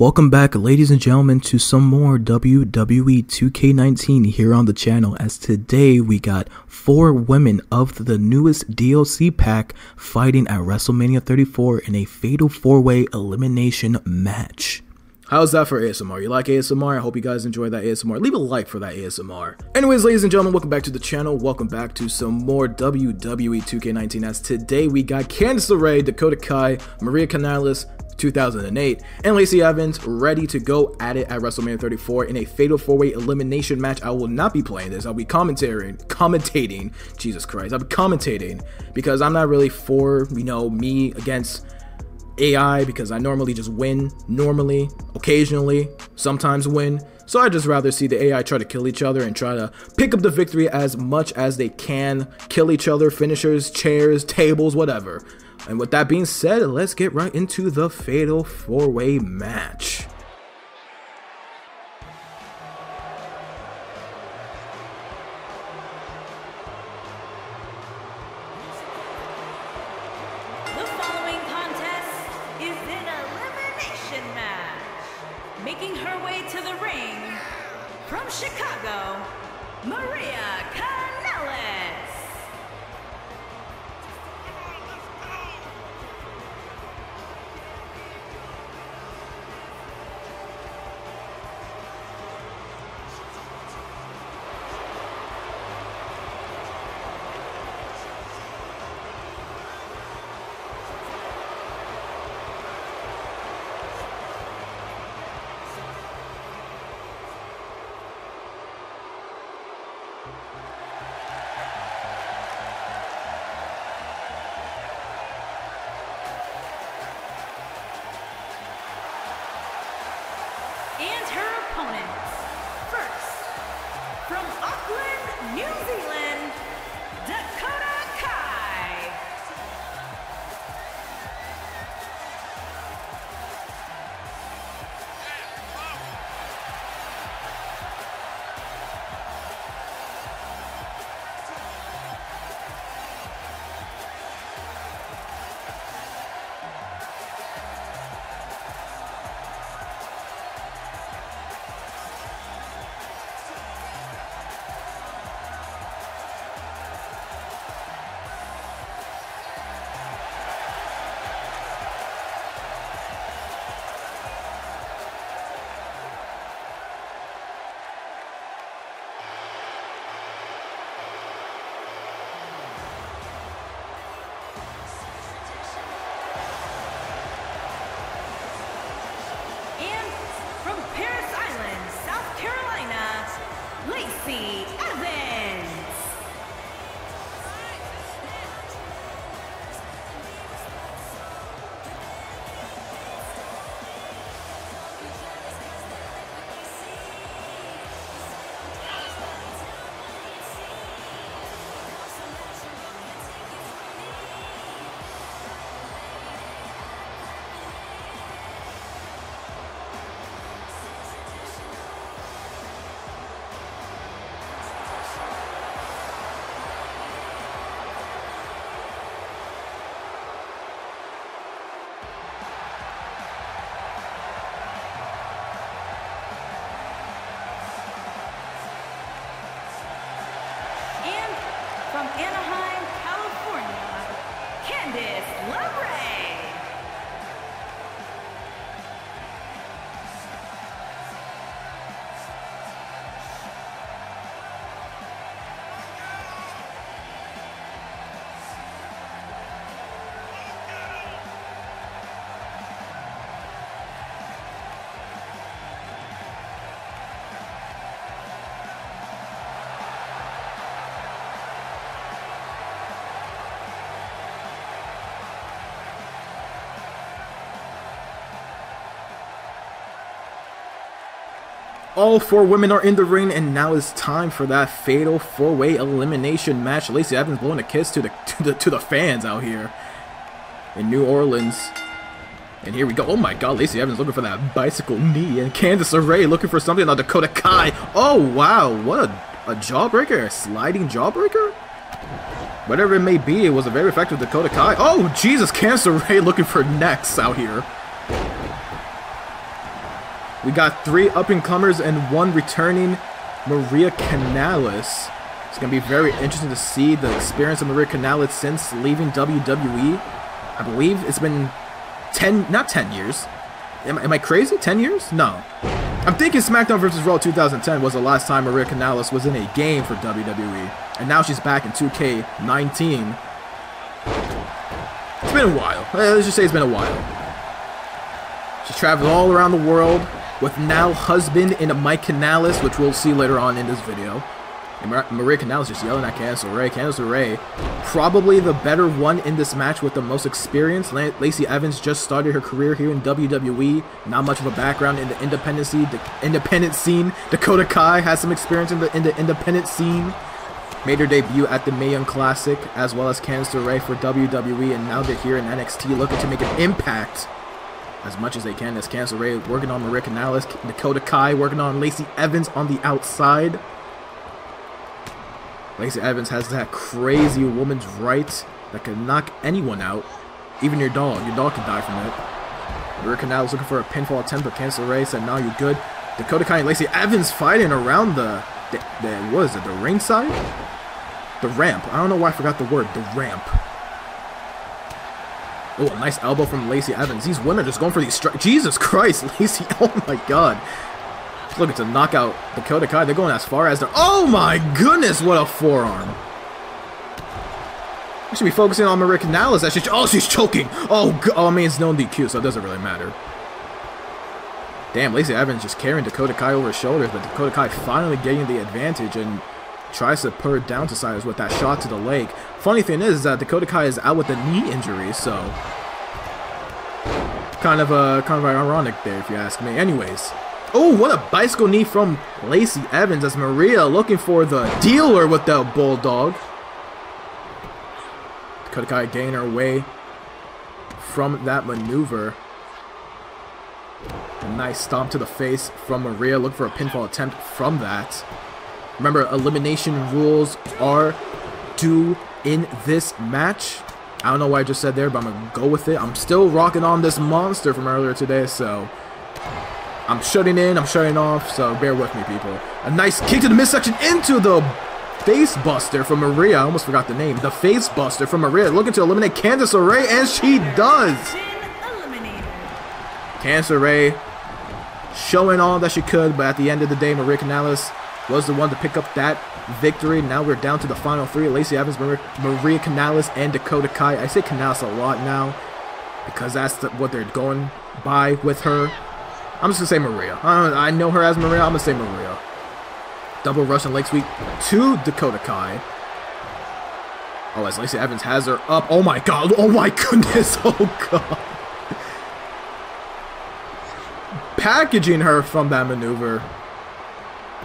Welcome back, ladies and gentlemen, to some more WWE 2K19 here on the channel. As today we got four women of the newest DLC pack fighting at WrestleMania 34 in a fatal four way elimination match. How's that for ASMR? You like ASMR? I hope you guys enjoy that ASMR. Leave a like for that ASMR. Anyways, ladies and gentlemen, welcome back to the channel. Welcome back to some more WWE 2K19 as today we got Candice LeRae, Dakota Kai, Maria Kanellis, 2008, and Lacey Evans ready to go at it at WrestleMania 34 in a fatal four-way elimination match. I will not be playing this. I'll be commentating, commentating. Jesus Christ, I'll be commentating because I'm not really for you know me against AI because I normally just win normally, occasionally, sometimes win. So I'd just rather see the AI try to kill each other and try to pick up the victory as much as they can, kill each other, finishers, chairs, tables, whatever. And with that being said, let's get right into the Fatal 4-Way match. The following contest is an elimination match. Making her way to the ring from Chicago, Maria Kanellis. From Anaheim, California, Candice LeRae. All four women are in the ring, and now it's time for that fatal four-way elimination match. Lacey Evans blowing a kiss to the to the, to the fans out here in New Orleans. And here we go. Oh my god, Lacey Evans looking for that bicycle knee. And Candice LeRae looking for something on Dakota Kai. Oh wow, what a, a jawbreaker, a sliding jawbreaker? Whatever it may be, it was a very effective Dakota Kai. Oh Jesus, Candice LeRae looking for necks out here. We got three up-and-comers and one returning Maria Kanellis. It's going to be very interesting to see the experience of Maria Kanellis since leaving WWE. I believe it's been 10, not 10 years. Am, am I crazy? 10 years? No. I'm thinking SmackDown vs. Raw 2010 was the last time Maria Kanellis was in a game for WWE. And now she's back in 2K19. It's been a while. Let's just say it's been a while. She's traveled all around the world with now husband in Mike Kanellis, which we'll see later on in this video. And Maria Kanellis just yelling at Candice LeRae. Candice LeRae, probably the better one in this match with the most experience. Lacey Evans just started her career here in WWE. Not much of a background in the independent scene. The independent scene. Dakota Kai has some experience in the, in the independent scene. Made her debut at the Mae Young Classic, as well as Candice LeRae for WWE, and now they're here in NXT looking to make an impact as much as they can. As Candice LeRae working on Maria Kanellis, Dakota Kai working on Lacey Evans on the outside. Lacey Evans has that crazy woman's right that can knock anyone out. Even your dog. Your dog can die from it. Maria Kanellis looking for a pinfall attempt, but Candice LeRae said, no, you're good. Dakota Kai and Lacey Evans fighting around the, the, the what is it, the ringside? The ramp. I don't know why I forgot the word. The ramp. Oh, a nice elbow from Lacey Evans. These women are just going for these strikes. Jesus Christ, Lacey. Oh my god. Looking to knock out Dakota Kai. They're going as far as they're... Oh my goodness, what a forearm. I should be focusing on Maria Kanellis. Oh, she's choking. Oh, oh, I mean, it's no DQ, so it doesn't really matter. Damn, Lacey Evans just carrying Dakota Kai over his shoulders, but Dakota Kai finally getting the advantage and tries to put her down to size with that shot to the leg. Funny thing is, that Dakota Kai is out with a knee injury, so kind of uh, kind of ironic there, if you ask me. Anyways, oh, what a bicycle knee from Lacey Evans as Maria looking for the dealer with the bulldog. Dakota Kai getting her way from that maneuver. A nice stomp to the face from Maria. Look for a pinfall attempt from that. Remember, elimination rules are due in this match. I don't know why I just said there, but I'm going to go with it. I'm still rocking on this monster from earlier today, so... I'm shutting in, I'm shutting off, so bear with me, people. A nice kick to the midsection into the face buster from Maria. I almost forgot the name. The face buster from Maria. Looking to eliminate Candice LeRae, and she does! Candice LeRae showing all that she could, but at the end of the day, Maria Kanellis was the one to pick up that victory. Now we're down to the final three. Lacey Evans, Maria Kanellis, and Dakota Kai. I say Kanellis a lot now because that's the, what they're going by with her. I'm just going to say Maria. I, I, know her as Maria. I'm going to say Maria. Double Russian leg sweep to Dakota Kai. Oh, as Lacey Evans has her up. Oh my god. Oh my goodness. Oh god. Packaging her from that maneuver.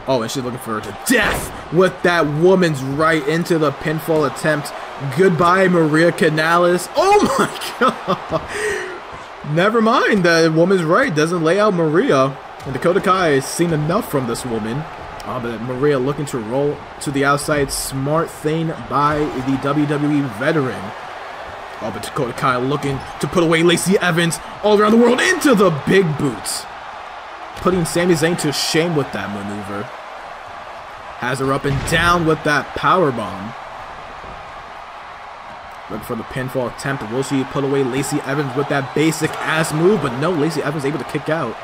Oh, and she's looking for her to death with that woman's right into the pinfall attempt. Goodbye, Maria Kanellis. Oh my god. Never mind. The woman's right doesn't lay out Maria. And Dakota Kai has seen enough from this woman. Oh, but Maria looking to roll to the outside. Smart thing by the WWE veteran. Oh, but Dakota Kai looking to put away Lacey Evans all around the world into the big boots putting Sami Zayn to shame with that maneuver. Has her up and down with that power bomb. Looking for the pinfall attempt. Will she put away Lacey Evans with that basic ass move? But no, Lacey Evans able to kick out.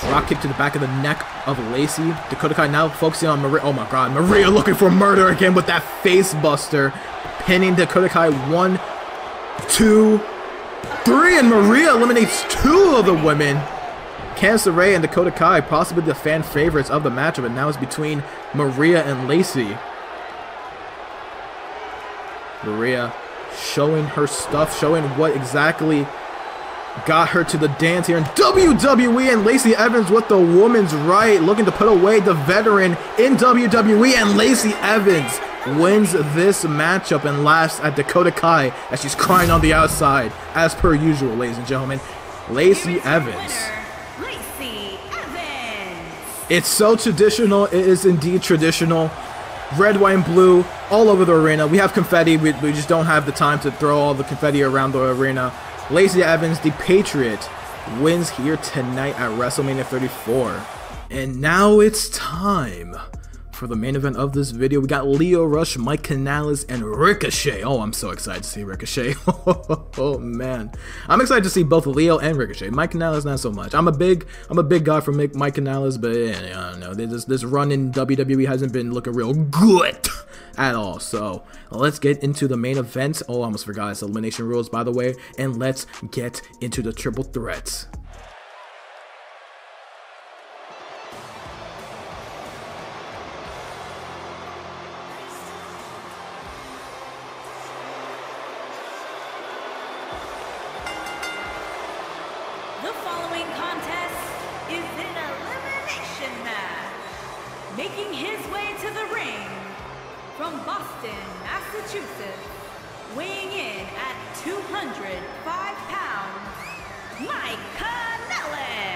Drop kick to the back of the neck of Lacey. Dakota Kai now focusing on Maria. Oh my god, Maria looking for murder again with that face buster. Pinning Dakota Kai one, two, three, and Maria eliminates two of the women. Candice LeRae and Dakota Kai, possibly the fan favorites of the matchup, and now it's between Maria and Lacey. Maria showing her stuff, showing what exactly got her to the dance here in WWE and Lacey Evans with the woman's right looking to put away the veteran in WWE and Lacey Evans wins this matchup and laughs at Dakota Kai as she's crying on the outside as per usual ladies and gentlemen Lacey Evans Lacey Evans it's so traditional it is indeed traditional. Red white and blue all over the arena. We have confetti we, we just don't have the time to throw all the confetti around the arena. Lacey Evans, the Patriot, wins here tonight at WrestleMania 34. And now it's time for the main event of this video, we got Lio Rush, Mike Kanellis, and Ricochet. Oh, I'm so excited to see Ricochet. oh man, I'm excited to see both Lio and Ricochet. Mike Kanellis, not so much. I'm a big, I'm a big guy for Mike Kanellis, but yeah, I don't know. This this run in WWE hasn't been looking real good at all. So let's get into the main event. Oh, I almost forgot it's elimination rules, by the way, and let's get into the triple threats. Boston, Massachusetts, weighing in at 205 pounds, Mike Kanellis.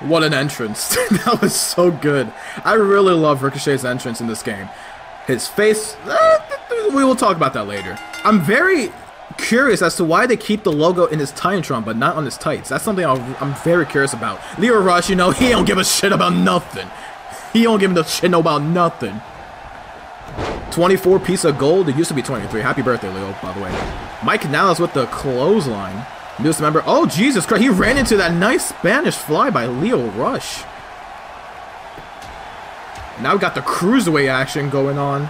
What an entrance. that was so good. I really love Ricochet's entrance in this game. His face, eh, we will talk about that later. I'm very curious as to why they keep the logo in his Titantron but not on his tights. That's something i am very curious about. Lio Rush, you know, he don't give a shit about nothing. He don't give a shit no about nothing. 24 piece of gold. It used to be 23. Happy birthday, Lio, by the way. Mike Kanellis with the clothesline. Newest member. Oh, Jesus Christ. He ran into that nice Spanish fly by Lio Rush. Now we got the cruiserweight action going on.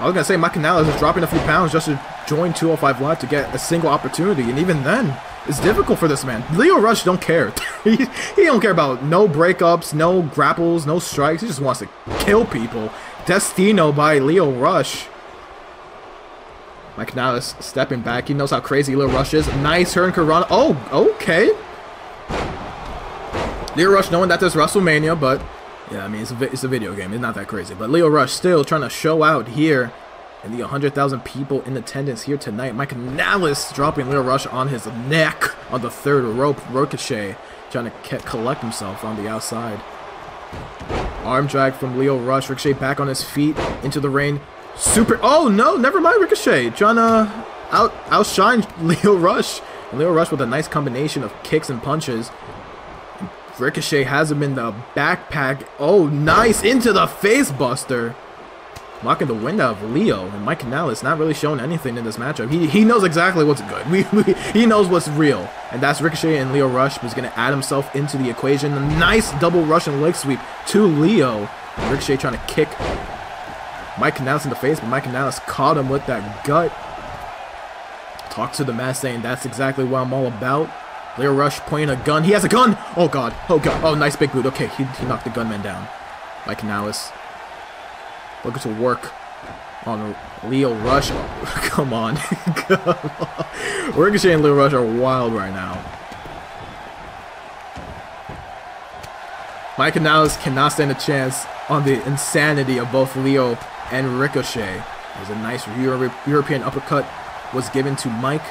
I was going to say, Mike Kanellis is dropping a few pounds just to join 205 Live to get a single opportunity, and even then, it's difficult for this man. Lio Rush don't care. he, he don't care about no breakups, no grapples, no strikes. He just wants to kill people. Destino by Lio Rush. Mike Kanellis stepping back. He knows how crazy Lio Rush is. Nice hurricanrana. Oh, okay. Lio Rush knowing that there's WrestleMania, but yeah, I mean, it's a, it's a video game. It's not that crazy. But Lio Rush still trying to show out here. And the 100,000 people in attendance here tonight. Mike Kanellis dropping Lio Rush on his neck on the third rope. Ricochet trying to collect himself on the outside. Arm drag from Lio Rush. Ricochet back on his feet into the ring. Super. Oh, no. Never mind Ricochet. Trying to uh, out, outshine Lio Rush. Lio Rush with a nice combination of kicks and punches. Ricochet has him in the backpack. Oh, nice. Into the face buster. Locking the wind out of Lio And Mike Kanellis not really showing anything in this matchup. He, he knows exactly what's good. We, we, he knows what's real. And that's Ricochet and Lio Rush who's going to add himself into the equation. A nice double Russian leg sweep to Lio. Ricochet trying to kick Mike Kanellis in the face, but Mike Kanellis caught him with that gut. Talk to the mat saying that's exactly what I'm all about. Lio Rush pointing a gun. He has a gun! Oh god. Oh god. Oh, nice big boot. Okay, he, he knocked the gunman down. Mike Kanellis. Looking to work on Lio Rush. come on. come on. Ricochet and Lio Rush are wild right now. Mike Kanellis cannot stand a chance on the insanity of both Lio and Ricochet. There's a nice Euro European uppercut was given to Mike.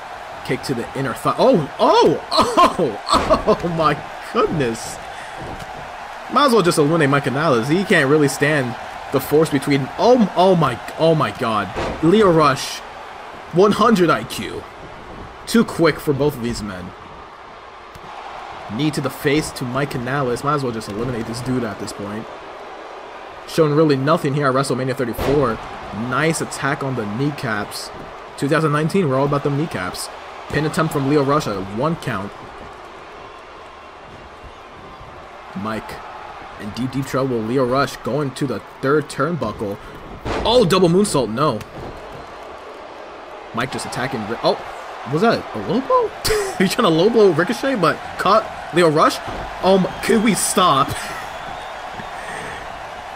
Kick to the inner thigh. Oh, oh, oh, oh my goodness. Might as well just eliminate Mike Kanellis. He can't really stand the force between. Oh, oh my, oh my God. Lio Rush, 100 IQ. Too quick for both of these men. Knee to the face to Mike Kanellis. Might as well just eliminate this dude at this point. Showing really nothing here at WrestleMania 34. Nice attack on the kneecaps. 2019, we're all about the kneecaps. Pin attempt from Lio Rush, one count. Mike in deep, deep trouble. Lio Rush going to the third turnbuckle. Oh, double moonsault, no. Mike just attacking. Oh, was that a low blow? He's trying to low blow Ricochet, but caught Lio Rush. Um, could we stop?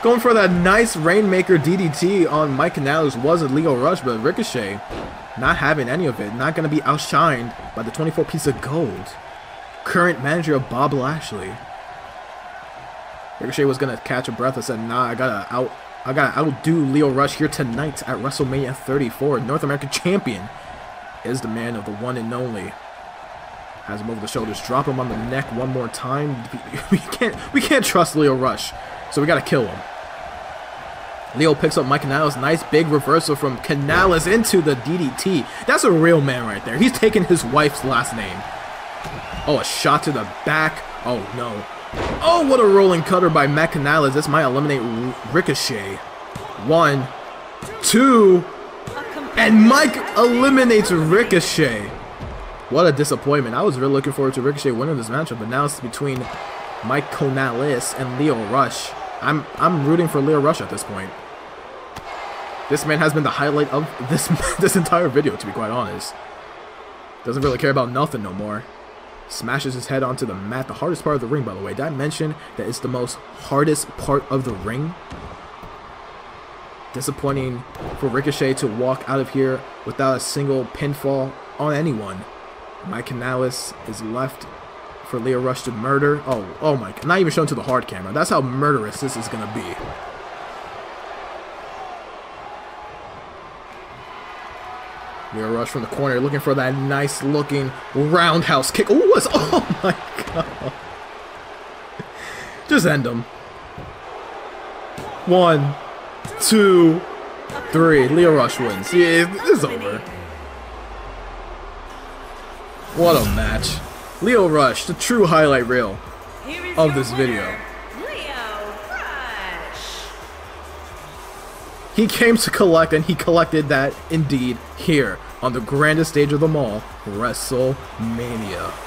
Going for that nice Rainmaker DDT on Mike Kanellis was a Lio Rush, but Ricochet not having any of it. Not going to be outshined by the 24 piece of gold. Current manager of Bob Lashley. Ricochet was going to catch a breath and said, nah, I got to out I got to outdo Lio Rush here tonight at WrestleMania 34. North American Champion is the man of the one and only. Has him over the shoulders, drop him on the neck one more time. We can't we can't trust Lio Rush, so we got to kill him. Lio picks up Mike Kanellis. Nice big reversal from Kanellis into the DDT. That's a real man right there. He's taking his wife's last name. Oh, a shot to the back. Oh, no. Oh, what a rolling cutter by Matt Kanellis. This might eliminate Ricochet. One, two, and Mike eliminates Ricochet. What a disappointment. I was really looking forward to Ricochet winning this matchup, but now it's between Mike Kanellis and Lio Rush. I'm I'm rooting for Lio Rush at this point. This man has been the highlight of this this entire video, to be quite honest. Doesn't really care about nothing no more. Smashes his head onto the mat. The hardest part of the ring, by the way. Did I mention that it's the most hardest part of the ring? Disappointing for Ricochet to walk out of here without a single pinfall on anyone. Mike Kanellis is left for Lio Rush to murder. Oh, oh my, not even shown to the hard camera. That's how murderous this is gonna be. Lio Rush from the corner looking for that nice looking roundhouse kick. Oh, what's, oh my god. Just end him. One, two, three. Lio Rush wins. Yeah, it's over. What a match. Lio Rush, the true highlight reel of this video. He came to collect, and he collected that indeed here on the grandest stage of them all, WrestleMania.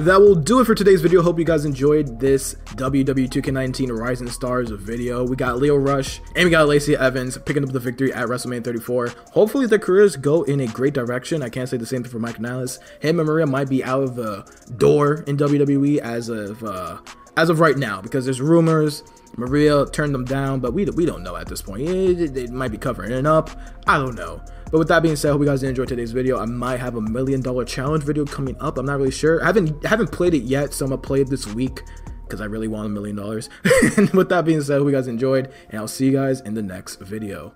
That will do it for today's video. Hope you guys enjoyed this WWE 2K19 Rising Stars video. We got Lio Rush and we got Lacey Evans picking up the victory at WrestleMania 34. Hopefully their careers go in a great direction. I can't say the same thing for Mike Kanellis. Him and Maria might be out of the door in WWE as of uh, as of right now because there's rumors Maria turned them down, but we, we don't know at this point. It, it, might be covering it up. I don't know. But with that being said, I hope you guys enjoyed today's video. I might have a million dollar challenge video coming up. I'm not really sure. I haven't haven't played it yet, so I'm gonna play it this week because I really want a million dollars. and with that being said, I hope you guys enjoyed, and I'll see you guys in the next video.